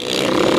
Yeah.